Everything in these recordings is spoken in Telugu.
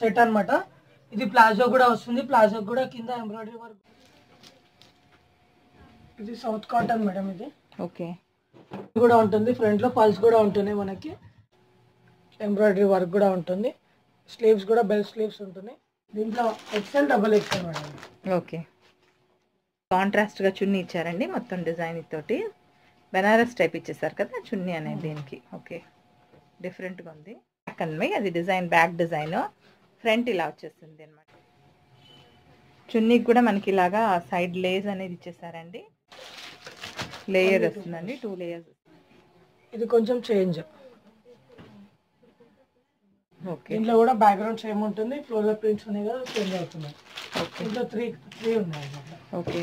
సెట్ అన్నమాట. ఇది ప్లాజో కూడా వస్తుంది. ప్లాజో కూడా కింద ఎంబ్రాయిడరీ వర్క్. ఇది సౌత్ కాటన్ మేడం ఇది. ఓకే. ఇది కూడా ఉంటుంది. ఫ్రంట్లో పల్స్ కూడా ఉంటుంది మనకి. ఎంబ్రాయిడరీ వర్క్ కూడా ఉంటుంది. స్లీవ్స్ కూడా బెల్ స్లీవ్స్ ఉంటుంది దీంట్లో XL double XL madam. Okay. కాంట్రాస్ట్గా చున్నీ ఇచ్చారండి మొత్తం డిజైన్ తోటి. బెనారస్ టైప్ ఇచ్చేసారు కదా చున్నీ అనేది దీనికి. ఓకే. డిఫరెంట్గా ఉంది. బ్యాక్ అండి అది డిజైన్ బ్యాక్ డిజైన్. ఫ్రంట్ ఇలా వచ్చేస్తుంది అనమాట చున్నీకి కూడా మనకి ఇలాగా సైడ్ లేస్ అనేది ఇచ్చేసారండి. లేయర్ వస్తుందండి టూ లేయర్స్ ఇది కొంచెం చేంజ్. ఓకే. దీంట్లో కూడా బ్యాక్గ్రౌండ్ సేమ్ ఉంటుంది ఫ్లోరల్ ప్రింట్స్ ఉన్నాయి కదా చేంజ్ అవుతున్నాయి. దీంట్లో త్రీ త్రీ ఉన్నాయి ఓకే.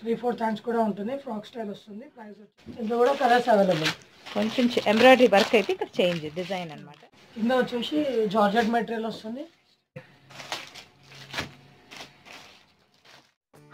త్రీ ఫోర్ హ్యాండ్స్ కూడా ఉంటుంది ఫ్రాక్ స్టైల్ వస్తుంది ప్రైస్ వచ్చి దీంట్లో కూడా కలర్స్ అవైలబుల్. కొంచెం ఎంబ్రాయిడరీ వర్క్ అయితే ఇక్కడ చేంజ్ డిజైన్ అన్నమాట. కింద వచ్చేసి జార్జెట్ మెటీరియల్ వస్తుంది.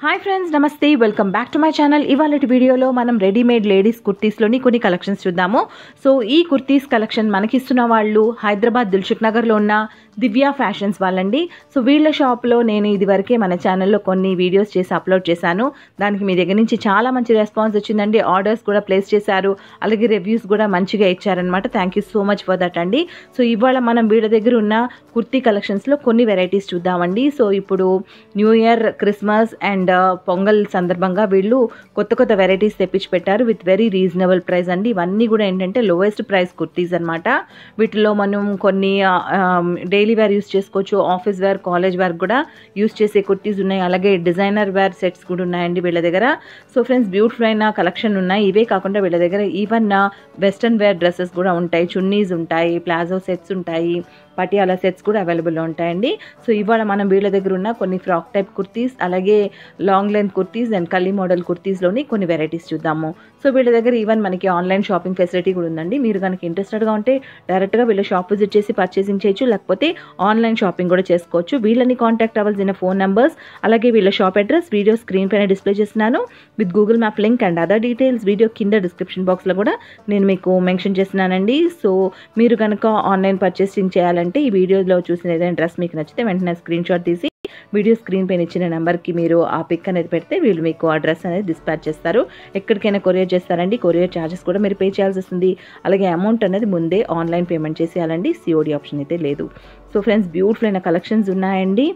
హాయ్ ఫ్రెండ్స్ నమస్తే. Welcome back to my channel ఇవాళ వీడియోలో మనం రెడీమేడ్ లేడీస్ కుర్తీస్లోని కొన్ని కలెక్షన్స్ చూద్దాము. సో ఈ కుర్తీస్ కలెక్షన్ మనకిస్తున్న వాళ్ళు హైదరాబాద్ దిల్షుక్ నగర్లో ఉన్న దివ్య ఫ్యాషన్స్ వాళ్ళండి. సో వీళ్ళ షాప్లో నేను ఇదివరకే మన ఛానల్లో కొన్ని వీడియోస్ చేసి అప్లోడ్ చేశాను. దానికి మీ దగ్గర నుంచి చాలా మంచి రెస్పాన్స్ వచ్చిందండి. ఆర్డర్స్ కూడా ప్లేస్ చేశారు. అలాగే రివ్యూస్ కూడా మంచిగా ఇచ్చారనమాట thank you so much for that అండి. సో ఇవాళ మనం వీళ్ళ దగ్గర ఉన్న కుర్తీ కలెక్షన్స్లో కొన్ని వెరైటీస్ చూద్దామండి. సో ఇప్పుడు new year Christmas and Pongal సందర్భంగా వీళ్ళు కొత్త కొత్త వెరైటీస్ తెప్పించి పెట్టారు విత్ వెరీ రీజనబుల్ ప్రైస్ అండి. ఇవన్నీ కూడా ఏంటంటే లోయెస్ట్ ప్రైస్ కుర్తీస్ అనమాట వీటిలో మనం కొన్ని డైలీ వేర్ యూస్ చేసుకోవచ్చు ఆఫీస్ వేర్ కాలేజ్ వేర్ కూడా యూస్ చేసే కుర్తీస్ ఉన్నాయి. అలాగే డిజైనర్ వేర్ సెట్స్ కూడా ఉన్నాయండి వీళ్ళ దగ్గర. సో ఫ్రెండ్స్ బ్యూటిఫుల్ అయిన కలెక్షన్ ఉన్నాయి. ఇవే కాకుండా వీళ్ళ దగ్గర ఈవెన్ వెస్ట్రన్ వేర్ డ్రెస్సెస్ కూడా ఉంటాయి. చున్నీస్ ఉంటాయి ప్లాజో సెట్స్ ఉంటాయి. పటియాలా సెట్స్ కూడా అవైలబుల్లో ఉంటాయండి. సో ఇవాళ మనం వీళ్ళ దగ్గర ఉన్న కొన్ని ఫ్రాక్ టైప్ కుర్తీస్ అలాగే long length kurtis and kalli model కుర్తీస్లోని కొన్ని వెరైటీస్ చూద్దాము. సో వీళ్ళ దగ్గర ఈవెన్ మనకి ఆన్లైన్ షాపింగ్ ఫెసిలిటీ కూడా ఉందండి. మీరు కనుక ఇంట్రెస్టెడ్గా ఉంటే డైరెక్ట్గా వీళ్ళ షాప్ విజిట్ చేసి పర్చేసింగ్ చేయొచ్చు. లేకపోతే ఆన్లైన్ షాపింగ్ కూడా చేసుకోవచ్చు. వీళ్ళని కాంటాక్ట్ అవ్వాల్సిన ఫోన్ నెంబర్స్ అలాగే వీళ్ళ షాప్ అడ్రస్ వీడియో స్క్రీన్ పైన డిస్ప్లే చేస్తున్నాను. With Google map link and other details video కింద డిస్క్రిప్షన్ బాక్స్లో కూడా నేను మీకు మెన్షన్ చేస్తున్నానండి. సో మీరు కనుక ఆన్లైన్ పర్చేసింగ్ చేయాలంటే ఈ వీడియోలో చూసిన ఏదైనా డ్రెస్ మీకు నచ్చితే వెంటనే స్క్రీన్ షాట్ తీసి వీడియో స్క్రీన్ పైన ఇచ్చిన నెంబర్కి మీరు ఆ పిక్ అనేది పెడితే వీళ్ళు మీకు ఆ డ్రెస్ అనేది డిస్పాచ్ చేస్తారు. ఎక్కడికైనా కొరియర్ చేస్తారండి కొరియర్ ఛార్జెస్ కూడా మీరు పే చేయాల్సి వస్తుంది. అలాగే అమౌంట్ అనేది ముందే ఆన్లైన్ పేమెంట్ చేసేయాలండి సిఓడి ఆప్షన్ అయితే లేదు. సో ఫ్రెండ్స్ బ్యూటిఫుల్ అయిన కలెక్షన్స్ ఉన్నాయండి.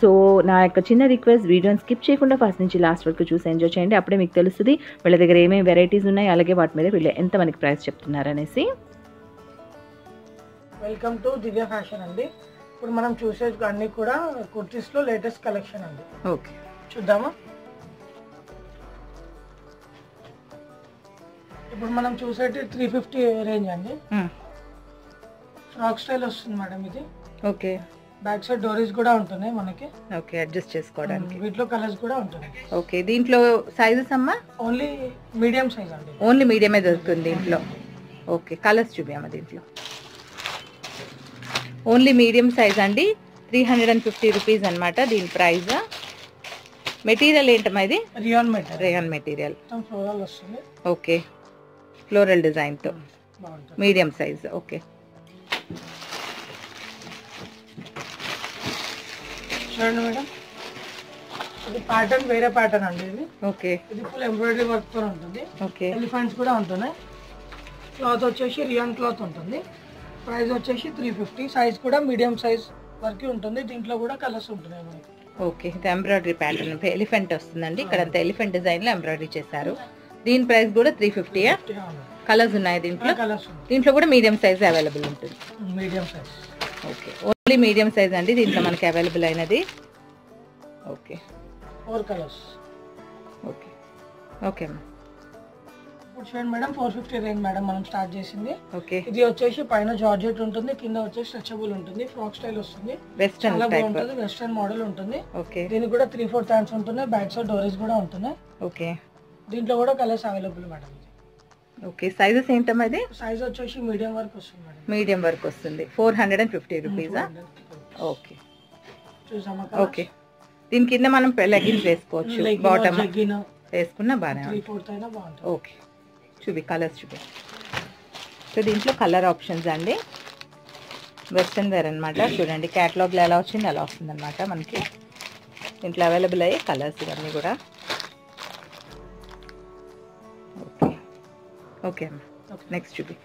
సో నా యొక్క చిన్న రిక్వెస్ట్ వీడియోని స్కిప్ చేయకుండా ఫస్ట్ నుంచి లాస్ట్ వరకు చూసి ఎంజాయ్ చేయండి. అప్పుడే మీకు తెలుస్తుంది వీళ్ళ దగ్గర ఏమేమి వెరైటీస్ ఉన్నాయి అలాగే వాటి మీద వీళ్ళు ఎంత మనకి ప్రైస్ చెప్తున్నారు అనేసి. వెల్కమ్ టు దివ్య ఫ్యాషన్ అండి. ఇప్పుడు మనం చూసే అన్ని కూడా కుర్తీస్లో లేటెస్ట్ కలెక్షన్ అండి. ఓకే. చూద్దామా? ఇప్పుడు మనం చూసేటి త్రీ ఫిఫ్టీ రేంజ్ అండి. ఫ్రాక్ స్టైల్ వస్తుంది మేడం ఇది. ఓకే. బ్యాక్ సైడ్ డోరీస్ కూడా ఉంటున్నాయి మనకి. ఓకే అడ్జస్ట్ చేసుకోవడానికి. వీటిలో కలర్స్ కూడా ఉంటున్నాయి. ఓకే దీంట్లో సైజెస్ అమ్మా? ఓన్లీ మీడియం సైజ్ అండి. ఓన్లీ మీడియమే దొరుకుతుంది దీంట్లో. ఓకే కలర్స్ చూపించమ్మా దీంట్లో. ఓన్లీ మీడియం సైజ్ అండి three hundred and fifty rupees అనమాట దీని ప్రైస్. మెటీరియల్ ఏంటమ్మా ఇది? రియాన్ మెటర్ రేయన్ మెటీరియల్ ఓకే. ఫ్లోరల్ డిజైన్తో మీడియం సైజ్. ఓకే. చూడండి మేడం. ఇది ప్యాటర్న్ వేరే ప్యాటర్న్ అండి ఇది. ఓకే. ఇది ఫుల్ ఎంబ్రాయిడరీ వర్క్తో ఉంటుంది. ఓకే. ఎలిఫెంట్స్ కూడా ఉంటున్నాయి. క్లాత్ వచ్చేసి రియాన్ క్లాత్ ఉంటుంది. ప్రైస్ వచ్చేసి త్రీ ఫిఫ్టీ సైజ్ కూడా మీడియం సైజ్ వరకు ఉంటుంది. దీంట్లో కూడా కలర్స్ ఉంటున్నాయి మనకి ఓకే ఇది ఎంబ్రాయిడరీ ప్యాటర్న్ ఎలిఫెంట్ వస్తుందండి. ఇక్కడ అంతా ఎలిఫెంట్ డిజైన్లో ఎంబ్రాయిడరీ చేశారు. దీని ప్రైస్ కూడా త్రీ ఫిఫ్టీయా కలర్స్ ఉన్నాయి దీంట్లో? దీంట్లో కూడా మీడియం సైజ్ అవైలబుల్ ఉంటుంది. Medium size okay only medium size అండి దీంట్లో మనకి అవైలబుల్ అయినది. Okay. Four colours okay. Okay అమ్మా. ఇప్పుడు చూడండి madam four fifty range madam మనం స్టార్ట్ చేసింది. ఓకే. ఇది వచ్చేసి పైన జార్జెట్ ఉంటుంది కింద వచ్చేసి స్ట్రెచబుల్ ఉంటుంది ఫ్రాక్ స్టైల్ వస్తుంది. వెస్టర్న్ చాలా బాగుంటుంది వెస్టర్న్ మోడల్ ఉంటుంది. ఓకే. దీనికి కూడా త్రీ ఫోర్ హ్యాండ్స్ ఉంటున్నాయి బ్యాక్ సైడ్ డోరీస్ కూడా ఉంటున్నాయి. ఓకే. దీంట్లో కూడా colours available madam okay. Sizes ఏంటమ్మా ఇది? సైజ్ వచ్చేసి మీడియం వరకు వస్తుంది మేడం. మీడియం వరకు వస్తుంది. ఫోర్ హండ్రెడ్ అండ్ ఫిఫ్టీ రూపీసా ఓకే. చూసామా ఓకే. దీని కింద మనం లెగిన్స్ వేసుకోవచ్చు. బాటమ్ వేసుకున్నా బాగానే ఓకే. చూపి కలర్స్ చూపి. సో దీంట్లో కలర్ ఆప్షన్స్ అండి. వెస్ట్రన్ వేర్ అనమాట చూడండి. క్యాటలాగ్లో ఎలా వచ్చింది అలా వస్తుంది అనమాట మనకి. దీంట్లో అవైలబుల్ అయ్యే కలర్స్ ఇవన్నీ కూడా. ఓకే ఓకే అమ్మా. నెక్స్ట్ చూపి.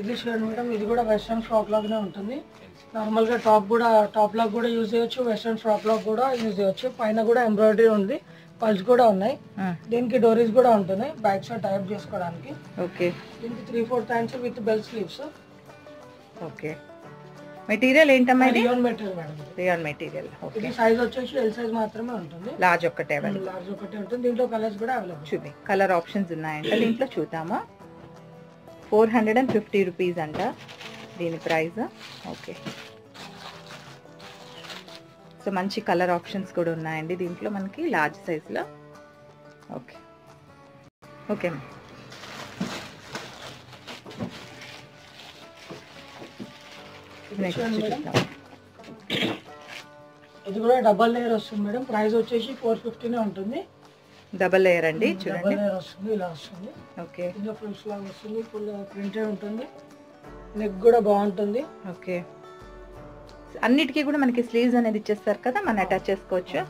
ఇది చూడండి మేడం ఇది కూడా వెస్ట్రన్ ఫ్రాక్ లాగానే ఉంటుంది. నార్మల్గా టాప్ కూడా టాప్ లాగా కూడా యూజ్ చేయొచ్చు వెస్ట్రన్ ఫ్రాక్ లాగా కూడా యూజ్ చేయొచ్చు. పైన కూడా ఎంబ్రాయిడరీ ఉంది పల్స్ కూడా ఉన్నాయి. దీనికి డోరీస్ కూడా ఉంటున్నాయి బ్యాక్ సైడ్ టైప్ చేసుకోవడానికి. ఓకే. దీనికి three four times with bell sleeves okay. Material ఏంటమ్మా rayon material madam. Rayon material okay. ఇది సైజ్ వచ్చేసి ఎల్ సైజ్ మాత్రమే ఉంటుంది. లార్జ్ ఒక్కటే అవైలబుల్ లార్జ్ ఒకటి ఉంటుంది. దీంట్లో కలర్స్ కూడా అవైలబుల్ చూపి. కలర్ ఆప్షన్స్ ఉన్నాయంట. దీంట్లో చూద్దామా? Four hundred and fifty rupees అంట. దీని ప్రైస్. ఓకే. సో మంచి కలర్ ఆప్షన్స్ కూడా ఉన్నాయండి దీంట్లో మనకి లార్జ్ సైజులో. ఓకే. ఓకే ఇది కూడా డబల్ లేయర్ వస్తుంది మేడం. ప్రైస్ వచ్చేసి ఫోర్ ఫిఫ్టీనే ఉంటుంది. డబల్ లేయర్ అండి డబల్ చూడండి. లేయర్ వస్తుంది ఇలా వస్తుంది. ఓకే. ఫ్రిల్స్ లాగా వస్తుంది ఫుల్ ప్రింటెడ్ ఉంటుంది. నెక్ కూడా బాగుంటుంది. ఓకే. అన్నిటికీ కూడా మనకి స్లీవ్స్ అనేది ఇచ్చేస్తారు కదా మనం అటాచ్ చేసుకోవచ్చు.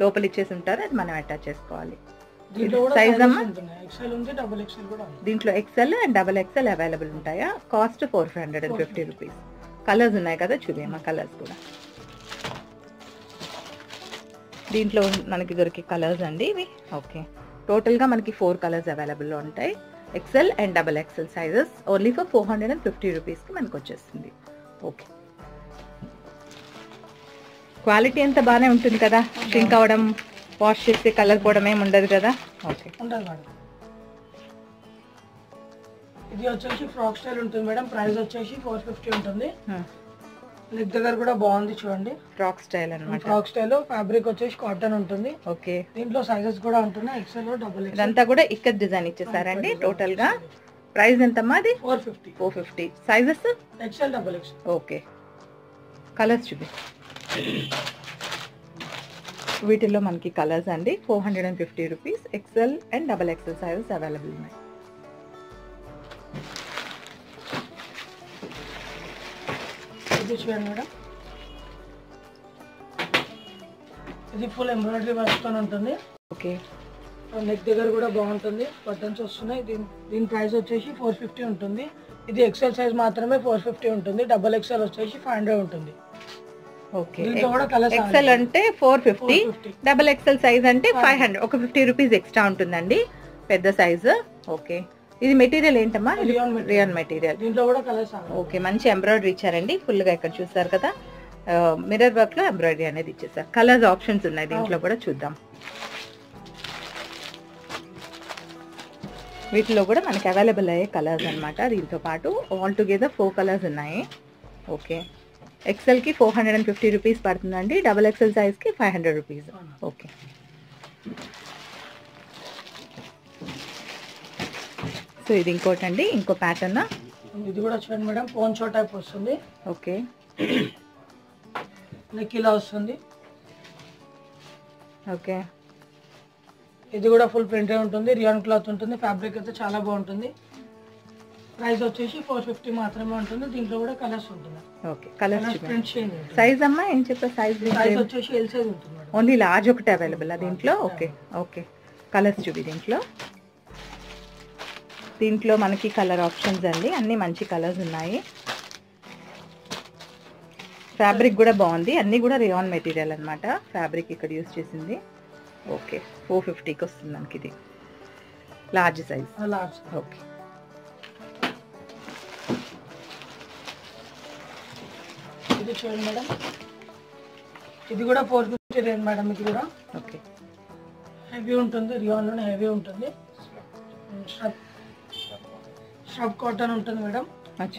లోపల ఇచ్చేసి ఉంటారు అది మనం అటాచ్ చేసుకోవాలి. ఉంది. దీంట్లో XL and double XL available ఉంటాయా? Cost four hundred and fifty rupees colours ఉన్నాయి కదా చూడమ్మా కలర్స్ కూడా. దీంట్లో మనకి దొరికే కలర్స్ అండి ఇవి. ఓకే టోటల్గా మనకి ఫోర్ కలర్స్ అవైలబుల్లో ఉంటాయి. XL and double XL sizes only for four hundred and fifty రూపీస్కి మనకు వచ్చేస్తుంది. ఓకే క్వాలిటీ అంతా బాగానే ఉంటుంది కదా? షింక్ అవ్వడం వాష్ చేస్తే కలర్ పోవడం ఏమి ఉండదు కదా? ఓకే ఉంటుంది మేడం. ఇది వచ్చేసి ఫ్రాక్ స్టైల్ ఉంటుంది మేడం. ప్రైస్ వచ్చేసి ఫోర్ ఫిఫ్టీ ఉంటుంది. నెక్ దగ్గర కూడా బాగుంది చూడండి. ఫ్రాక్ స్టైల్ అనమాట ఫ్రాక్ స్టైల్ ఫ్యాబ్రిక్ వచ్చేసి కాటన్ ఉంటుంది. ఓకే. దీంట్లో సైజెస్ కూడా ఉంటున్నాయి. ఎక్సెల్ డబుల్ ఇదంతా కూడా ఇక్కత్ డిజైన్ ఇచ్చేసారండి. టోటల్గా ప్రైస్ ఎంతమ్మా అది? Four fifty four fifty sizes XL double XL okay. Colours చూపి. వీటిల్లో మనకి కలర్స్ అండి. Four hundred and fifty rupees XL and double XL sizes available ఉన్నాయి. ఇది చూడండి మేడం. ఇది ఫుల్ ఎంబ్రాయిడరీ వర్క్తో ఉంటుంది. ఓకే. నెక్ దగ్గర కూడా బాగుంటుంది. బటన్స్ వస్తున్నాయి. దీని దీని ప్రైస్ వచ్చేసి ఫోర్ ఫిఫ్టీ ఉంటుంది. ఇది ఎక్సెల్ సైజ్ మాత్రమే ఫోర్ ఫిఫ్టీ ఉంటుంది. డబల్ ఎక్సెల్ వచ్చేసి ఫైవ్ హండ్రెడ్ ఉంటుంది. ఓకే. ఎక్సెల్ అంటే four fifty. 450. Double XL size అంటే ఫైవ్ హండ్రెడ్. ఒక ఫిఫ్టీ రూపీస్ ఎక్స్ట్రా ఉంటుందండి. పెద్ద సైజు. ఓకే. ఇది మెటీరియల్ ఏంటమ్మా. Rayon material. ఓకే మంచి ఎంబ్రాయిడరీ ఇచ్చారండి. ఫుల్గా ఇక్కడ చూసారు కదా. మిర్రర్ వర్క్లో ఎంబ్రాయిడరీ అనేది ఇచ్చేసారు. కలర్స్ ఆప్షన్స్ ఉన్నాయి దీంట్లో కూడా చూద్దాం. వీటిలో కూడా మనకి అవైలబుల్ అయ్యే కలర్స్ అన్నమాట. దీంతో పాటు ఆల్ టుగెదర్ ఫోర్ కలర్స్ ఉన్నాయి. Okay. ఎక్సెల్కి four hundred and fifty rupees పడుతుందండి. Double XL సైజ్కి five hundred rupees okay. So ఇది ఇంకోటండి ఇంకో ప్యాటర్న్ ఇది కూడా చూడండి మేడం ఫోన్ షో టైప్ వస్తుంది. ఓకే. నెక్ ఇలా వస్తుంది. ఓకే. ఇది కూడా ఫుల్ ప్రింటెడ్ ఉంటుంది రియాన్ క్లాత్ ఉంటుంది ఫ్యాబ్రిక్ అయితే చాలా బాగుంటుంది. ప్రైస్ వచ్చేసి ఫోర్ ఫిఫ్టీ మాత్రమే ఉంటుంది దీంట్లో కూడా కలర్స్ ఉంటుంది ఓకే కలర్స్ ప్రింట్ సైజ్ అమ్మా ఏం చెప్పా సైజ్ సైజ్ వచ్చేసి ఎల్ సైజ్ ఉంటుంది ఓన్లీ లార్జ్ ఒకటి అవైలబుల్ దీంట్లో? Okay okay. కలర్స్ చూపి దీంట్లో. దీంట్లో మనకి కలర్ ఆప్షన్స్ అండి. అన్ని మంచి కలర్స్ ఉన్నాయి. ఫ్యాబ్రిక్ కూడా బాగుంది. అన్నీ కూడా రియాన్ మెటీరియల్ అన్నమాట. ఫ్యాబ్రిక్ ఇక్కడ యూస్ చేసింది. ఓకే. ఫోర్ ఫిఫ్టీకి వస్తుంది మనకి ఇది. Large size. లార్జ్. ఓకే. ఇది చూడండి మేడం. ఇది కూడా ఫోర్ ఫిఫ్టీ రేంజ్ మేడం ఇది కూడా. ఓకే. హెవీ ఉంటుంది. రియాన్లోనే హెవీ ఉంటుంది. స్ట్రబ్ కాటన్ ఉంటుంది మేడం.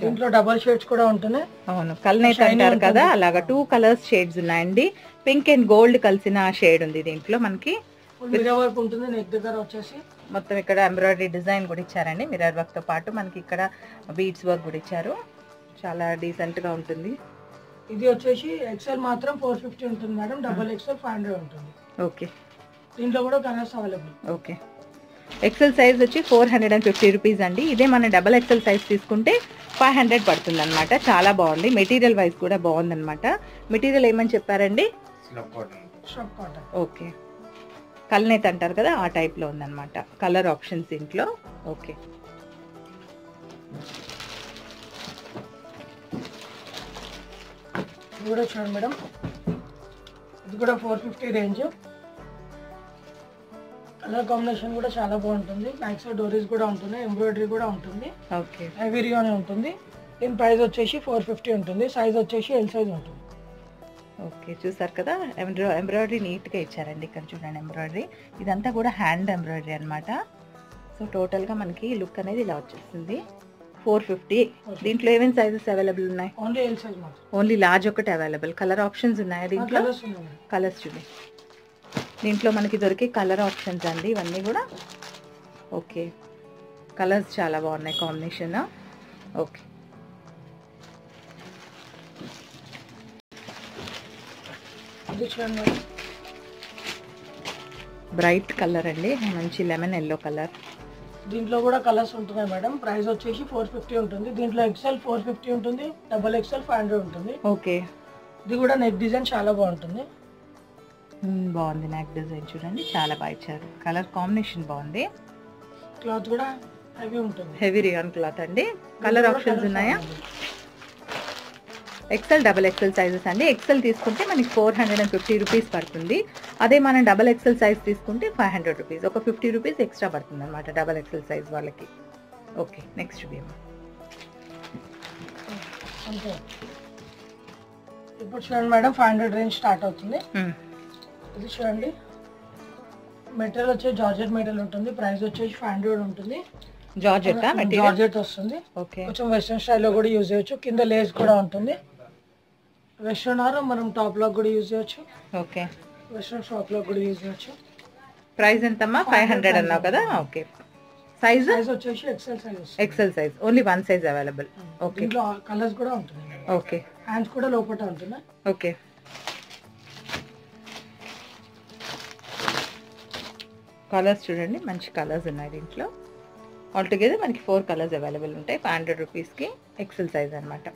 దీంట్లో డబల్ షేడ్స్ కూడా ఉంటున్నాయి. అవును కల్నేత్ Shiny అంటారు కదా. అలాగా టూ కలర్స్ షేడ్స్ ఉన్నాయండి. పింక్ అండ్ గోల్డ్ కలిసిన షేడ్ ఉంది దీంట్లో మనకి. వర్క్ ఉంటుంది నెక్ దగ్గర వచ్చేసి. మొత్తం ఇక్కడ ఎంబ్రాయిడరీ డిజైన్ కూడా ఇచ్చారండి. మిర్రర్ వర్క్తో పాటు మనకి ఇక్కడ బీడ్స్ వర్క్ కూడా ఇచ్చారు. చాలా డీసెంట్గా ఉంటుంది. ఇది వచ్చేసి ఎక్సెల్ మాత్రం ఫోర్ ఫిఫ్టీ ఉంటుంది madam. Double XL five hundred ఉంటుంది. ఓకే. దీంట్లో కూడా colours available okay. XL size వచ్చి four hundred and fifty rupees అండి. ఇదే మన డబల్ ఎక్సెల్ సైజ్ తీసుకుంటే ఫైవ్ హండ్రెడ్ పడుతుంది అనమాట చాలా బాగుంది. మెటీరియల్ వైజ్ కూడా బాగుందన్నమాట. మెటీరియల్ ఏమని చెప్పారండి? ఓకే కల్నేత్ అంటారు కదా ఆ టైప్లో ఉందన్నమాట. కలర్ ఆప్షన్స్ దీంట్లో ఓకే ఇది కూడా చూడండి మేడం. ఇది కూడా four fifty range colour combination కూడా చాలా బాగుంటుంది. బ్యాక్ సైడ్ డోరీస్ కూడా ఉంటుంది ఎంబ్రాయిడరీ కూడా ఉంటుంది. ఓకే. రియోనే ఉంటుంది. దీని ప్రైస్ వచ్చేసి ఫోర్ ఫిఫ్టీ ఉంటుంది. సైజ్ వచ్చేసి ఎల్ సైజ్ ఉంటుంది. ఓకే చూసారు కదా? ఎంబ్రా ఎంబ్రాయిడరీ నీట్గా ఇచ్చారండి. ఇక్కడ చూడండి ఎంబ్రాయిడరీ. ఇదంతా కూడా హ్యాండ్ ఎంబ్రాయిడరీ అనమాట సో టోటల్గా మనకి లుక్ అనేది ఇలా వచ్చేస్తుంది. Four fifty. దీంట్లో ఏమేమి సైజెస్ అవైలబుల్ ఉన్నాయి? ఓన్లీ ఓన్లీ లార్జ్ ఒకటి అవైలబుల్ కలర్ ఆప్షన్స్ ఉన్నాయా దీంట్లో? కలర్స్ చూడండి దీంట్లో మనకి దొరికే కలర్ ఆప్షన్స్ అండి ఇవన్నీ కూడా. ఓకే. కలర్స్ చాలా బాగున్నాయి కాంబినేషన్. ఓకే. బ్రైట్ కలర్ అండి మంచి లెమన్ ఎల్లో కలర్. దీంట్లో కూడా కలర్స్ ఉంటున్నాయి మేడం. ప్రైస్ వచ్చేసి ఫోర్ ఫిఫ్టీ ఉంటుంది. దీంట్లో ఎక్సెల్ ఫోర్ ఫిఫ్టీ ఉంటుంది డబల్ ఎక్సెల్ ఫైవ్ హండ్రెడ్ ఉంటుంది. ఓకే. ఇది కూడా నెక్ డిజైన్ చాలా బాగుంటుంది. బాగుంది నాకు డిజైన్ చూడండి చాలా బాగా ఇచ్చారు. కలర్ కాంబినేషన్ బాగుంది. క్లాత్ కూడా హెవీ ఉంటుంది. హెవీ రియాన్ క్లాత్ అండి. కలర్ ఆప్షన్స్ ఉన్నాయా? ఎక్సెల్ డబల్ ఎక్సెల్ సైజెస్ అండి. ఎక్సెల్ తీసుకుంటే మనకి four hundred and fifty rupees పడుతుంది. అదే మనం డబల్ ఎక్సెల్ సైజ్ తీసుకుంటే ఫైవ్ హండ్రెడ్ రూపీస్ ఒక ఫిఫ్టీ రూపీస్ ఎక్స్ట్రా పడుతుంది అనమాట డబల్ ఎక్సెల్ సైజ్ వాళ్ళకి. ఓకే నెక్స్ట్ బియ్యం ఇప్పుడు చూడండి madam five hundred range start అవుతుంది. ఇది చూడండి. మెటీరియల్ వచ్చేసి జార్జెట్ మెటీరియల్ ఉంటుంది. ప్రైస్ వచ్చేసి ఫైవ్ హండ్రెడ్ ఉంటుంది. జార్జెట్ జార్జెట్ వస్తుంది. ఓకే. కొంచెం వెస్ట్రన్ స్టైల్లో కూడా యూజ్ చేయొచ్చు. కింద లేస్ కూడా ఉంటుంది. వెస్ట్రన్ ఆర్ మనం టాప్లో కూడా యూజ్ చేయొచ్చు. ఓకే. వెస్ట్రన్ షాప్లో కూడా యూజ్ చేయొచ్చు. ప్రైస్ ఎంతమ్మా? ఫైవ్ హండ్రెడ్ అన్నావు కదా? ఓకే. సైజ్ సైజ్ వచ్చేసి XL size XL size only one size available okay colours కూడా ఉంటుంది ఓకే హ్యాండ్స్ కూడా లోపల ఉంటుంది ఓకే కలర్స్ చూడండి మంచి కలర్స్ ఉన్నాయి దీంట్లో. ఆల్టుగెదర్ మనకి ఫోర్ కలర్స్ అవైలబుల్ ఉంటాయి ఫైవ్ హండ్రెడ్ రూపీస్కి ఎక్సెల్ సైజ్ అనమాట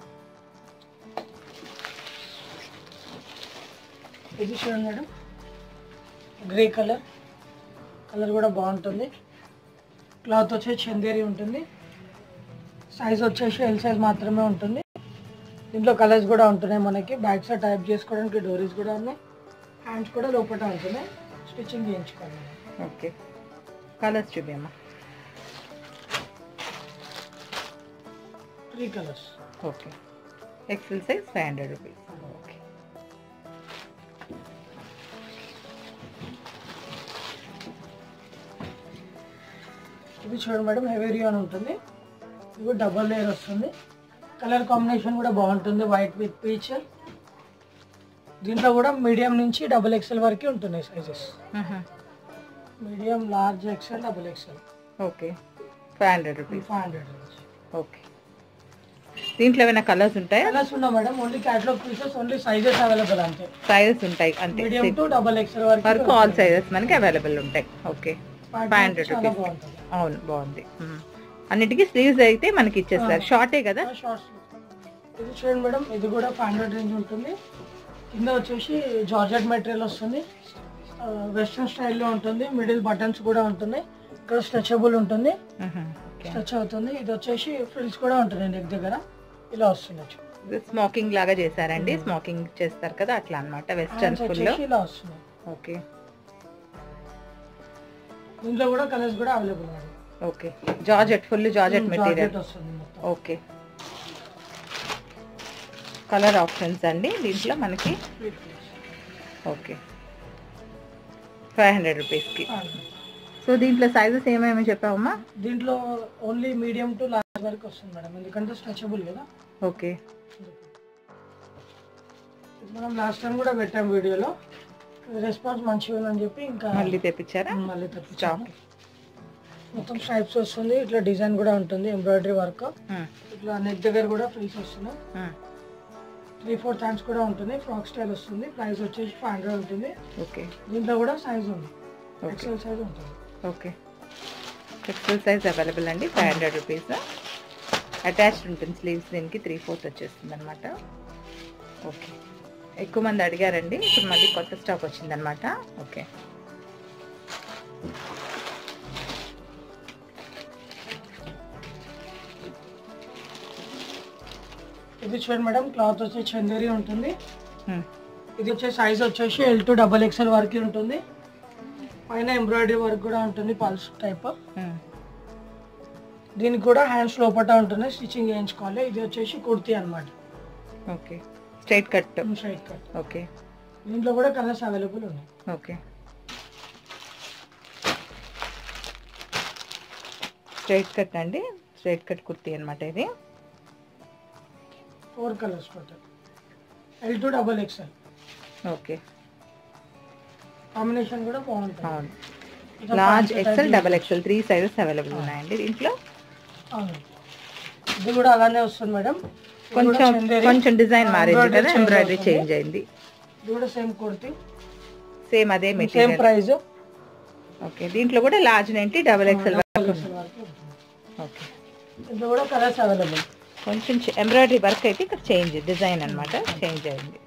ఇది చూడండి మేడం. గ్రే కలర్ కలర్ కూడా బాగుంటుంది. క్లాత్ వచ్చేసి చందేరి ఉంటుంది. సైజ్ వచ్చేసి ఎల్ సైజ్ మాత్రమే ఉంటుంది. దీంట్లో కలర్స్ కూడా ఉంటున్నాయి మనకి. బ్యాక్ సైడ్ టైప్ చేసుకోవడానికి డోరీస్ కూడా ఉన్నాయి. హ్యాండ్స్ కూడా లోపల ఉంటున్నాయి. స్టిచ్చింగ్ చేయించుకోవాలి. Okay. Colours చూపిమ్మా three colours okay. XL size five hundred rupees okay. ఇది చూడండి మేడం హెవీ రియాన్ ఉంటుంది. ఇది కూడా డబల్ లేయర్ వస్తుంది. కలర్ కాంబినేషన్ కూడా బాగుంటుంది వైట్ విత్ పీచ్ దీంట్లో కూడా మీడియం నుంచి డబుల్ ఎక్స్ఎల్ వరకు ఉంటున్నాయి sizes medium large XL double XL. Okay. Five hundred rupees. Five hundred okay. దీంట్లో ఏమైనా కలర్స్ ఉంటాయా? కలర్స్ ఉన్నా madam. Only catalogue pieces only sizes available అంతే. సైజెస్ ఉంటాయి. అంతే. మీడియం టు డబల్ ఎక్స్ఎల్ వరకు వరకు ఆల్ సైజెస్ మనకి అవైలబుల్ ఉంటాయి. ఓకే. ఫైవ్ హండ్రెడ్ రూపీస్ అవును బాగుంది. అన్నిటికీ స్లీవ్స్ అయితే మనకి ఇచ్చేస్తారు. షార్టే కదా? ఇది చూడండి మేడం. ఇది కూడా ఫైవ్ హండ్రెడ్ రేంజ్ ఉంటుంది. కింద వచ్చేసి జార్జెట్ మెటీరియల్ వస్తుంది. వెస్ట్రన్ స్టైల్లో ఉంటుంది మిడిల్ బటన్స్ కూడా ఉంటున్నాయి ఇక్కడ స్ట్రెచబుల్ ఉంటుంది. స్ట్రెచ్ అవుతుంది. ఇది వచ్చేసి ఫ్రిల్స్ కూడా ఉంటుంది నెక్ దగ్గర. ఇలా వస్తుంది స్మోకింగ్ లాగా చేశారండి. స్మోకింగ్ చేస్తారు కదా అట్లా అన్నమాట వెస్టర్న్ ఇలా వస్తుంది. ఓకే. దీంట్లో కూడా కలర్స్ కూడా అవైలబుల్ ఉంది okay. Georgette full georgette material. Okay. Colour options అండి దీంట్లో మనకి. ఓకే. ఫైవ్ హండ్రెడ్ రూపీస్కి. సో దీంట్లో సైజెస్ ఏమేమి చెప్పావమ్మా? దీంట్లో ఓన్లీ మీడియం టు లార్జ్ వరకు వస్తుంది మేడం. ఎందుకంటే స్ట్రెచబుల్ కదా. ఓకే. మనం లాస్ట్ టైం కూడా పెట్టాం వీడియోలో. రెస్పాన్స్ మంచిగా ఉందని చెప్పి ఇంకా మళ్ళీ తెప్పించారా? మళ్ళీ తెప్పించాము మొత్తం స్ట్రైప్స్ వస్తుంది ఇట్లా డిజైన్ కూడా ఉంటుంది ఎంబ్రాయిడరీ వర్క్ ఇట్లా నెక్ దగ్గర కూడా ఫ్రిల్స్ వస్తున్నాయి. త్రీ ఫోర్ హ్యాండ్స్ కూడా ఉంటుంది. ఫ్రాక్ స్టైల్ వస్తుంది. ప్రైస్ వచ్చేసి ఫైవ్ హండ్రెడ్ ఉంటుంది. ఓకే దీంట్లో కూడా సైజ్ ఉంది. ఓకే ఎక్సెల్ సైజ్ ఉంటుంది. ఓకే ఎక్సెల్ సైజ్ అవైలబుల్ అండి. ఫైవ్ హండ్రెడ్ రూపీస్ అటాచ్డ్ ఉంటుంది స్లీవ్స్ దీనికి. త్రీ ఫోర్త్ వచ్చేస్తుంది అనమాట ఓకే ఎక్కువ మంది అడిగారండి. ఇప్పుడు మళ్ళీ కొత్త స్టాక్ వచ్చిందనమాట ఓకే ఇది చూడండి మేడం క్లాత్ వచ్చి చందేరి ఉంటుంది. హ్మ్. ఇది వచ్చే సైజ్ వచ్చేసి ఎల్ టు డబల్ ఎక్స్ఎల్ వరకు ఉంటుంది. పైన ఎంబ్రాయిడరీ వర్క్ కూడా ఉంటుంది పల్స్ టైప్ హ్మ్. దీనికి కూడా హ్యాండ్స్ లోపట ఉంటుంది స్టిచ్చింగ్ చేయించుకోవాలి. ఇది వచ్చేసి కుర్తీ అనమాట okay straight cut straight cut okay దీంట్లో కూడా కలర్స్ అవైలబుల్ ఉన్నాయి. ఓకే స్ట్రైట్ కట్ అండి. స్ట్రైట్ కట్ కుర్తీ అనమాట ఇది. Four colours total L to double XL okay. Combination కూడా బాగుంటుంది. అవును. Large XL type double XL three sizes available ఉన్నాయండి దీంట్లో? ఇది కూడా అలానే వస్తుంది మేడం. ఇది కొంచెం. కొంచెం డిజైన్ మారింది కదా ఎంబ్రాయిడరీ. చేంజ్ అయింది. ఇది కూడా సేమ్ కుర్తీ. సేమ్ అదే సేమ్ మెటీరియల్ ప్రైస్ ఓకే. దీంట్లో కూడా లార్జ్ నైంటీ డబల్ ఎక్సెల్ ఉంది. ఓకే. ఇందులో కూడా కలర్స్ అవైలబుల్ కొంచెం ఎంబ్రాయిడరీ వర్క్ అయితే ఇక్కడ చేంజ్ డిజైన్ అన్నమాట చేంజ్ అయింది.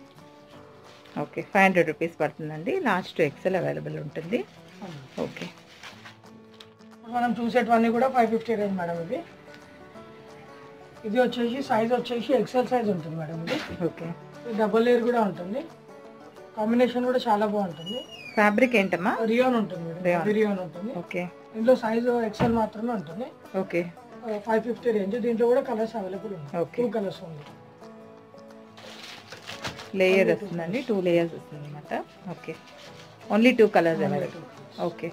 ఓకే ఫైవ్ హండ్రెడ్ రూపీస్ పడుతుందండి. లాస్ట్ ఎక్సెల్ అవైలబుల్ ఉంటుంది. ఓకే మనం చూసేటివన్నీ కూడా ఫైవ్ ఫిఫ్టీ రేంజ్ మేడం ఇది ఇది వచ్చేసి సైజ్ వచ్చేసి ఎక్సెల్ సైజ్ ఉంటుంది మేడం ఇది. ఓకే డబుల్ లేయర్ కూడా ఉంటుంది. కాంబినేషన్ కూడా చాలా బాగుంటుంది. ఫ్యాబ్రిక్ ఏంటమ్మా? రియోన్ ఉంటుంది. రియోన్ ఉంటుంది. ఓకే దీంట్లో సైజ్ ఎక్సెల్ మాత్రమే ఉంటుంది. ఓకే ఫైవ్ ఫిఫ్టీ రేంజ్ దీంట్లో కూడా కలర్స్ అవైలబుల్ ఉన్నాయి. టూ కలర్స్ ఉంది లేయర్ వస్తుందండి. టూ లేయర్స్ వస్తుంది అనమాట okay only two colours available okay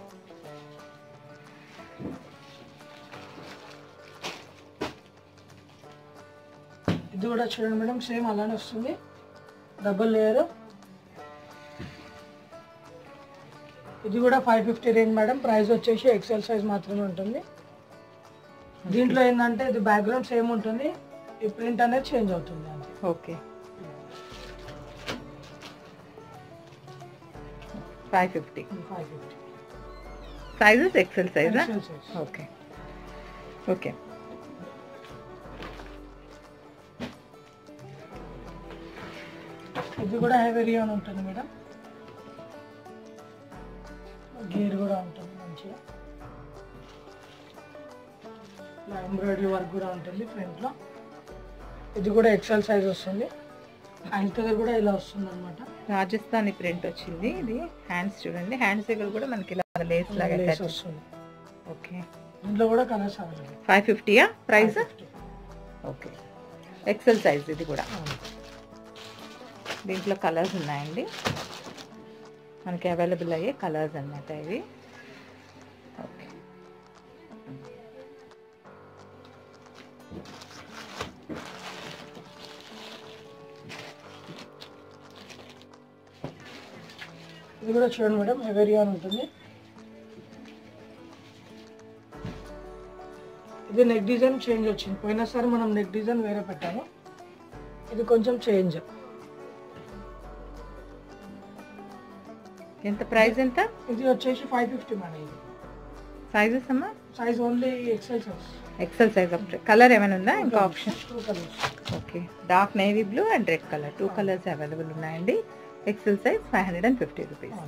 ఇది కూడా చూడండి మేడం సేమ్ అలానే వస్తుంది. డబుల్ లేయర్ ఇది కూడా five fifty range madam. Price వచ్చేసి ఎక్సెల్ సైజ్ మాత్రమే ఉంటుంది. దీంట్లో ఏంటంటే ఇది బ్యాక్గ్రౌండ్ సేమ్ ఉంటుంది. ఈ ప్రింట్ అనేది చేంజ్ అవుతుంది అంతే. Okay five fifty five fifty sizes XL సైజా XL size okay okay ఇది కూడా హెవీ రియాన్ ఉంటుంది మేడం గేర్ కూడా ఉంటుంది మంచిగా. ఇలా ఎంబ్రాయిడరీ వర్క్ కూడా ఉంటుంది ఫ్రంట్లో. ఇది కూడా ఎక్సెల్ సైజ్ వస్తుంది. హ్యాండ్స్ దగ్గర కూడా ఇలా వస్తుంది అనమాట రాజస్థానీ ప్రింట్ వచ్చింది. ఇది హ్యాండ్స్ చూడండి. హ్యాండ్స్ దగ్గర కూడా మనకి ఇలా లేస్ లాగా లేస్ వస్తుంది. ఓకే దీంట్లో కూడా కలర్స్ అవైలబుల్ ఫైవ్ ఫిఫ్టీయా ప్రైస్ ఓకే ఎక్సెల్ సైజ్ ఇది కూడా. దీంట్లో కలర్స్ ఉన్నాయండి. మనకి అవైలబుల్ అయ్యే కలర్స్ అన్నమాట ఇవి. ఇది కూడా చూడండి మేడం హెవీ రియాన్ ఉంటుంది. ఇది నెక్ డిజైన్ చేంజ్ వచ్చింది. పోయినసారి మనం నెక్ డిజైన్ వేరే పెట్టాము. ఇది కొంచెం చేంజ్ ఎంత ప్రైస్ ఎంత? ఇది వచ్చేసి ఫైవ్ ఫిఫ్టీ మేడం ఇది. సైజెస్ అమ్మా? Size only XL size XL size colour ఏమైనా ఉందా? ఇంకా option okay dark navy blue and red colour two colours available ఉన్నాయండి. XL size five hundred and fifty rupees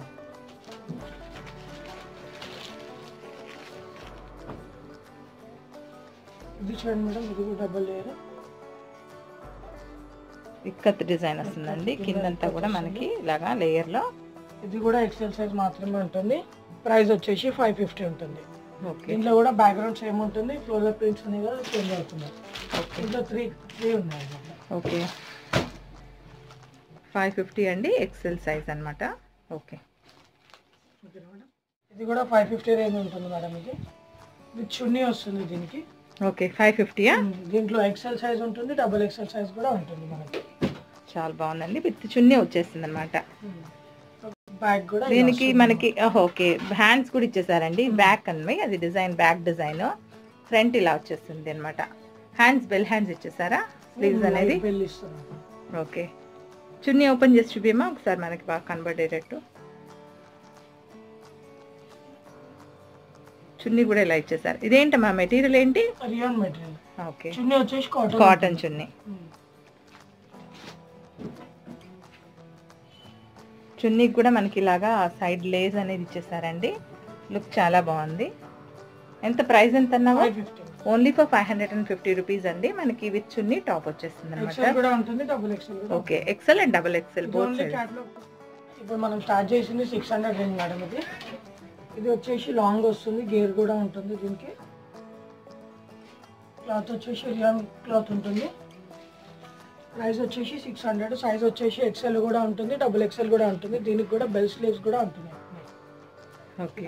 ఇది చూడండి మేడం ఇది కూడా డబల్ లేయర్ ఇక్కత్ డిజైన్ వస్తుందండి. కిందంతా కూడా మనకి ఇలాగా లేయర్లో ఇది కూడా ఎక్సెల్ సైజ్ మాత్రమే ఉంటుంది. ప్రైస్ వచ్చేసి ఫైవ్ ఫిఫ్టీ ఉంటుంది. ఓకే దీంట్లో కూడా బ్యాక్గ్రౌండ్ సేమ్ ఉంటుంది. ఫ్లోర్ ప్రింట్స్ కదా చేంజ్ అవుతుంది. దీంట్లో త్రీ త్రీ ఉన్నాయి. ఓకే ఫైవ్ ఫిఫ్టీ అండి ఎక్సెల్ సైజ్ అన్నమాట. ఓకే. ఇది కూడా ఫైవ్ ఫిఫ్టీ రేంజ్ ఉంటుంది మేడం ఇది. విత్ చున్నీ వస్తుంది దీనికి. ఓకే ఫైవ్ ఫిఫ్టీయా దీంట్లో ఎక్సెల్ సైజ్ ఉంటుంది డబుల్ ఎక్సెల్ సైజ్ కూడా ఉంటుంది మనకి చాలా బాగుందండి. విత్ చున్నీ వచ్చేసింది అనమాట బ్యాగ్ కూడా దీనికి. మనకి ఓకే. హ్యాండ్స్ కూడా ఇచ్చేసారండి. బ్యాక్ అన్నవి. అది డిజైన్ బ్యాక్ డిజైన్. ఫ్రంట్ ఇలా వచ్చేస్తుంది అనమాట హ్యాండ్స్ బెల్ హ్యాండ్స్ ఇచ్చేసారా? స్లీవ్స్ అనేది? ఓకే. చున్నీ ఓపెన్ చేసి చూపియమ్మా? ఒకసారి మనకి బాగా కనబడేటట్టు. చున్నీ కూడా ఇలా ఇచ్చేసారు. ఇదేంటమ్మా? మెటీరియల్ ఏంటి? రియాన్ మెటీరియల్ ఓకే చున్నీ వచ్చేసి కాటన్ కాటన్ చున్నీ చున్నీకి కూడా మనకి ఇలాగా సైడ్ లేస్ అనేది ఇచ్చేసారండి. లుక్ చాలా బాగుంది. ఎంత ప్రైస్ ఎంత అన్నావా fifty only for five hundred and fifty rupees అండి. మనకి విత్ చున్నీ టాప్ వచ్చేస్తుంది అనమాట okay XL and double XL both ఇప్పుడు మనం స్టార్ట్ చేసింది సిక్స్ హండ్రెడ్ రేంజ్ మేడం ఇది. ఇది వచ్చేసి లాంగ్ వస్తుంది గేర్ కూడా ఉంటుంది దీనికి. క్లాత్ వచ్చేసి రియాన్ క్లాత్ ఉంటుంది. ప్రైస్ వచ్చేసి సిక్స్ హండ్రెడ్ సైజ్ వచ్చేసి ఎక్సెల్ కూడా ఉంటుంది డబుల్ ఎక్సెల్ కూడా ఉంటుంది. దీనికి కూడా బెల్ స్లీవ్స్ కూడా ఉంటుంది. Okay.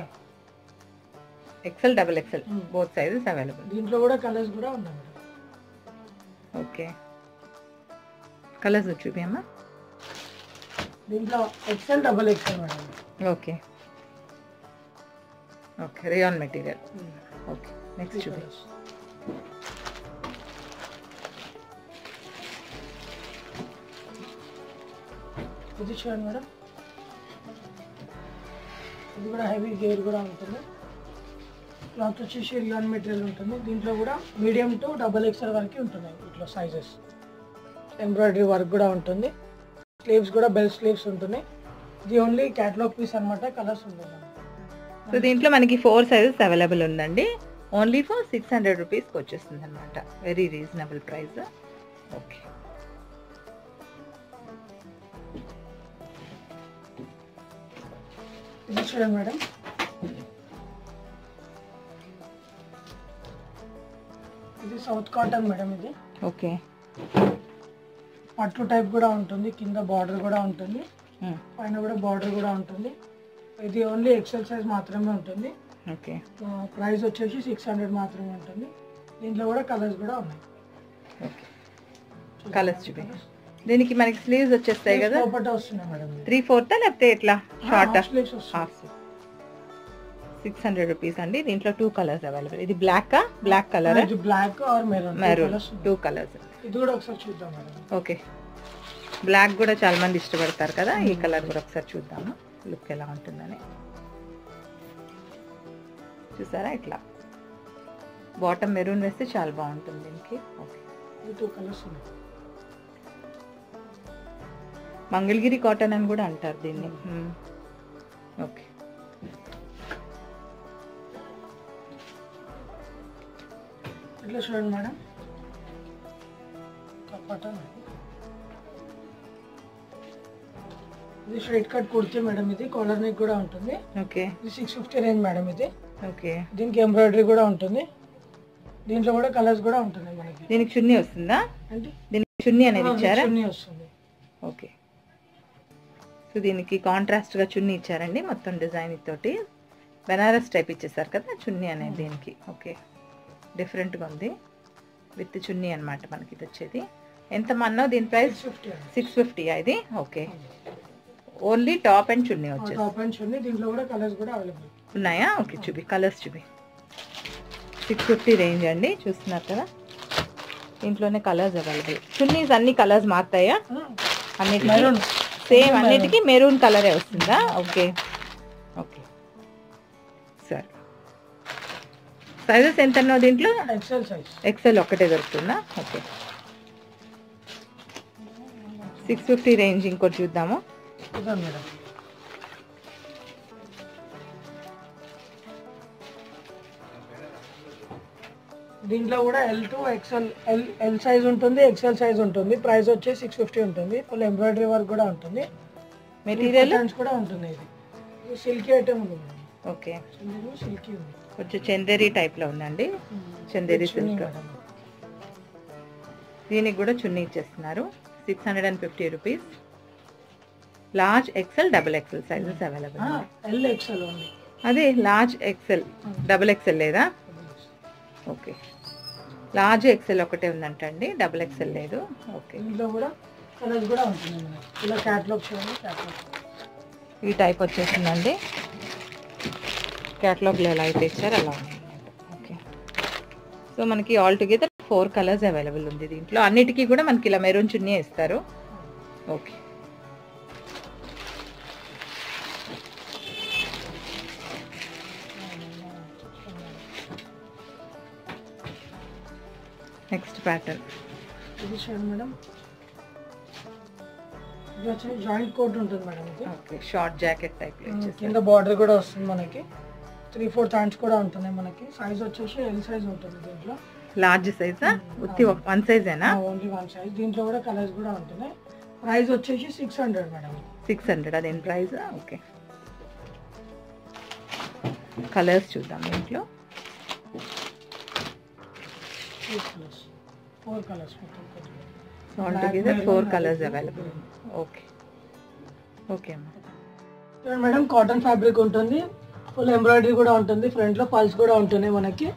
XL double XL. Both sizes available దీంట్లో కూడా కలర్స్ కూడా ఉన్నాయి ఓకే కలర్స్ చూపియమ్మా దీంట్లో XL double XL madam. Okay okay rayon material okay next చూపి. ఇది చూడండి మేడం. ఇది కూడా హెవీ గేర్ కూడా ఉంటుంది. క్లాత్ వచ్చేసి రియాన్ మెటీరియల్ ఉంటుంది. దీంట్లో కూడా మీడియం టు డబల్ ఎక్స్ఎల్ వరకు ఉంటున్నాయి ఇట్లా సైజెస్ ఎంబ్రాయిడరీ వర్క్ కూడా ఉంటుంది. స్లీవ్స్ కూడా బెల్ స్లీవ్స్ ఉంటున్నాయి. ఇది ఓన్లీ క్యాటలాగ్ పీస్ అనమాట కలర్స్ ఉంటుంది సో దీంట్లో మనకి ఫోర్ సైజెస్ అవైలబుల్ ఉందండి. ఓన్లీ ఫర్ సిక్స్ హండ్రెడ్ రూపీస్కి వచ్చేస్తుంది అనమాట వెరీ రీజనబుల్ ప్రైస్ ఓకే ఇది చూడండి మేడం. ఇది సౌత్ కాటన్ మేడం ఇది. ఓకే. పట్టు టైప్ కూడా ఉంటుంది కింద బార్డర్ కూడా ఉంటుంది పైన కూడా బార్డర్ కూడా ఉంటుంది. ఇది ఓన్లీ ఎక్సెల్ సైజ్ మాత్రమే ఉంటుంది. ఓకే. ప్రైస్ వచ్చేసి సిక్స్ హండ్రెడ్ మాత్రమే ఉంటుంది. దీంట్లో కూడా కలర్స్ కూడా ఉన్నాయి. ఓకే. కలర్స్ చూపి దీనికి మనకి స్లీవ్స్ వచ్చేస్తాయి కదా? త్రీ ఫోర్త్ లేకపోతే ఎట్లా? Short? Sleeves half six hundred rupees అండి. దీంట్లో టూ కలర్స్ అవైలబుల్ ఇది black black colour black maroon two colours ఇది కూడా ఒకసారి చూద్దాం ఓకే. బ్లాక్ కూడా చాలా మంది ఇష్టపడతారు కదా? ఈ కలర్ కూడా ఒకసారి చూద్దాము. లుక్ ఎలా ఉంటుందని. చూసారా? ఇట్లా. బాటమ్ మెరూన్ వేస్తే చాలా బాగుంటుంది దీనికి. ఓకే. ఇది టూ కలర్స్ ఉన్నాయి. మంగళగిరి కాటన్ అని కూడా అంటారు దీన్ని. మ్మ్. ఓకే. ఇట్లా చూడండి మేడం. బటన్ ఇది స్ట్రైట్ కట్ కుడితే మేడం ఇది. కాలర్ నెక్ కూడా ఉంటుంది. ఓకే. ఇది సిక్స్ ఫిఫ్టీ రేంజ్ మేడం ఇది. ఓకే. దీనికి ఎంబ్రాయిడరీ కూడా ఉంటుంది. దీంట్లో కూడా కలర్స్ కూడా ఉంటుంది మనకి. దీనికి చున్నీ వస్తుందా? అంటే? దీనికి చున్నీ అనేది ఇచ్చారా? చున్నీ వస్తుంది. ఓకే. సో దీనికి కాంట్రాస్ట్గా చున్నీ ఇచ్చారండి మొత్తం డిజైన్ తోటి. బెనారస్ టైప్ ఇచ్చేసారు కదా చున్నీ అనేది దీనికి. ఓకే. డిఫరెంట్గా ఉంది. విత్ చున్నీ అన్నమాట మనకి ఇది వచ్చేది ఎంత మన్నో దీని ప్రైస్? సిక్స్ ఫిఫ్టీ ఇది? Okay. Only top and chunni వచ్చేసి టాప్ అండ్ చున్నీ దీంట్లో కూడా కలర్స్ కూడా అవైలబుల్. ఉన్నాయా? ఓకే చూపి కలర్స్ చూపి. సిక్స్ ఫిఫ్టీ రేంజ్ అండి చూస్తున్నారు కదా? దీంట్లోనే కలర్స్ అవైలబుల్. చున్నీస్ అన్ని కలర్స్ మారుతాయా? అన్నిటికీ. మెరూన్. సేమ్ అన్నిటికీ మెరూన్ కలరే వస్తుందా? ఓకే. సైజెస్ ఎంత అన్నావు దీంట్లో? ఎక్సెల్ సైజ్ ఎక్సెల్ ఒక్కటే దొరుకుతుందా? ఓకే సిక్స్ ఫిఫ్టీ రేంజ్ ఇంకోటి చూద్దాము. దీంట్లో కూడా L to XL L L size ఉంటుంది ఎక్సెల్ సైజ్ ఉంటుంది. ప్రైస్ వచ్చి సిక్స్ ఫిఫ్టీ ఉంటుంది. ఫుల్ ఎంబ్రాయిడరీ వర్క్ కూడా ఉంటుంది. మెటీరియల్ కూడా ఉంటుంది ఇది. సిల్కీ ఐటమ్ ఓకే సిల్కీ ఉంది. కొంచెం చందేరి టైప్లో ఉందండి. చందేరి సిల్క్. దీనికి కూడా చున్నీ ఇచ్చేస్తున్నారు. Six hundred and fifty rupees. Large XL double XL sizes available అదే లార్జ్ ఎక్సెల్ డబుల్ ఎక్సెల్ లేదా? ఓకే. లార్జ్ ఎక్సెల్ ఒకటే ఉందంటండి డబుల్ ఎక్సెల్ లేదు. ఓకే. దీంట్లో కూడా కలర్స్ కూడా ఉంటుంది మేడం. ఇలా క్యాట్లాగ్ చూడండి క్యాట్లాగ్. ఈ టైప్ వచ్చేసిందండి. క్యాటలాగ్లో ఎలా అయితే ఇచ్చారో అలా ఉన్నాయి ఓకే సో మనకి all together four colours available ఉంది దీంట్లో. అన్నిటికీ కూడా మనకి ఇలా మెరూన్ చున్నీ ఇస్తారు. Okay next pattern madam. Joint coat ఉంటుంది madam short jacket type border కూడా వస్తుంది మనకి. త్రీ ఫోర్ హ్యాండ్స్ కూడా ఉంటున్నాయి మనకి. సైజ్ వచ్చేసి ఎల్ సైజ్ ఉంటుంది దీంట్లో. లార్జ్ సైజా ఉత్తి వన్ సైజేనా ఓన్లీ వన్ సైజ్ దీంట్లో కూడా కలర్స్ కూడా ఉంటున్నాయి. ప్రైస్ వచ్చేసి six hundred madam six hundred అదేం ప్రైస్ ఓకే కలర్స్ చూద్దాం దీంట్లో. Four colours four colours available okay okay అమ్మా మేడం కాటన్ ఫ్యాబ్రిక్ ఉంటుంది. ఫుల్ ఎంబ్రాయిడరీ కూడా ఉంటుంది ఫ్రంట్లో పల్స్ కూడా ఉంటుంది మనకి.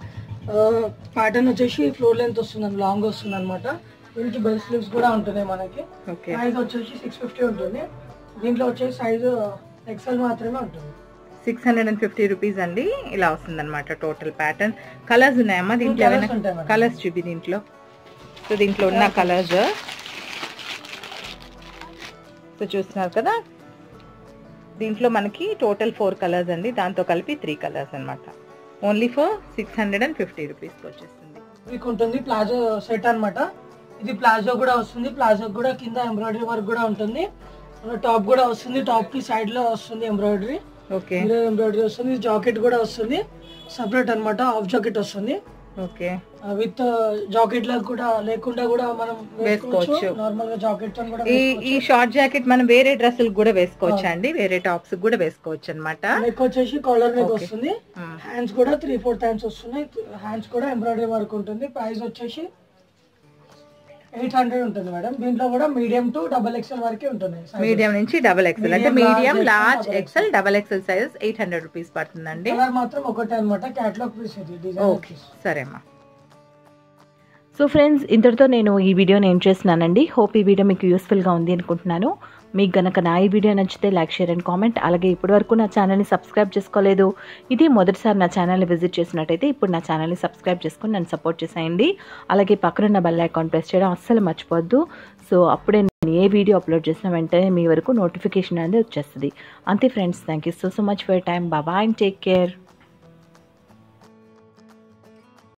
ప్యాటర్న్ వచ్చేసి ఫ్లోర్ లెంత్ వస్తుంది లాంగ్ వస్తుంది అనమాట దీనికి బెల్ స్లీవ్స్ కూడా ఉంటున్నాయి మనకి. ఓకే ప్రైస్ వచ్చేసి సిక్స్ ఫిఫ్టీ ఉంటుంది. దీంట్లో వచ్చేసి సైజు ఎక్సెల్ మాత్రమే ఉంటుంది. Six hundred and fifty rupees అండి. ఇలా వస్తుంది అనమాట టోటల్ ప్యాటర్న్ కలర్స్ ఉన్నాయమ్మా దీంట్లో ఏమైనా. కలర్స్ చూపి దీంట్లో. సో దీంట్లో ఉన్న కలర్స్ సో చూస్తున్నారు కదా? దీంట్లో మనకి టోటల్ ఫోర్ కలర్స్ అండి. దాంతో కలిపి త్రీ కలర్స్ అన్నమాట. Only for six hundred and fifty రూపీస్కి వచ్చేస్తుంది మీకు ఉంటుంది ప్లాజో సెట్ అన్నమాట. ఇది ప్లాజో కూడా వస్తుంది. ప్లాజో కూడా కింద ఎంబ్రాయిడరీ వర్క్ కూడా ఉంటుంది. టాప్ కూడా వస్తుంది. టాప్కి సైడ్లో వస్తుంది ఎంబ్రాయిడరీ ఓకే ఎంబ్రాయిడరీ వస్తుంది. జాకెట్ కూడా వస్తుంది. సపరేట్ అన్నమాట. హాఫ్ జాకెట్ వస్తుంది. ఓకే. విత్ జాకెట్ లా కూడా లేకుండా కూడా మనం వేసుకోవచ్చు. నార్మల్గా జాకెట్తో కూడా ఈ ఈ షార్ట్ జాకెట్ మనం వేరే డ్రెస్సులకు కూడా వేసుకోవచ్చు అండి? వేరే టాప్స్ కూడా వేసుకోవచ్చు అనమాట నెక్ వచ్చేసి కాలర్ నెక్ వస్తుంది. హ్యాండ్స్ కూడా త్రీ ఫోర్ హ్యాండ్స్ వస్తున్నాయి. హ్యాండ్స్ కూడా ఎంబ్రాయిడరీ వర్క్ ఉంటుంది. ప్రైస్ వచ్చేసి ఎయిట్ హండ్రెడ్ ఉంటుంది మేడం. దీంట్లో కూడా మీడియం టు డబల్ ఎక్స్ఎల్ వరకే ఉంటుంది మీడియం నుంచి డబల్ ఎక్సెల్ అంటే medium large XL double XL size eight hundred rupees పడుతుందండి. కలర్ మాత్రం ఒకటే అనమాట క్యాట్లాగ్ పీస్ ఇది డిజైన్ ఓకే సరే అమ్మా. సో ఫ్రెండ్స్ ఇంతటితో నేను ఈ వీడియోని ఏం చేస్తున్నానండి. హోప్ ఈ వీడియో మీకు యూస్ఫుల్గా ఉంది అనుకుంటున్నాను. మీకు గనక నా ఈ వీడియో నచ్చితే లైక్ షేర్ అండ్ కామెంట్. అలాగే ఇప్పటివరకు నా ఛానల్ని సబ్స్క్రైబ్ చేసుకోలేదు. ఇది మొదటిసారి నా ఛానల్ని విజిట్ చేసినట్టయితే ఇప్పుడు నా ఛానల్ని సబ్స్క్రైబ్ చేసుకుని నన్ను సపోర్ట్ చేసేయండి. అలాగే పక్కనున్న బెల్ ఐకాన్ ప్రెస్ చేయడం అస్సలు మర్చిపోవద్దు. సో అప్పుడే నేను ఏ వీడియో అప్లోడ్ చేసిన వెంటనే మీ వరకు నోటిఫికేషన్ అనేది వచ్చేస్తుంది. అంతే friends thank you so so much for time Baba and take care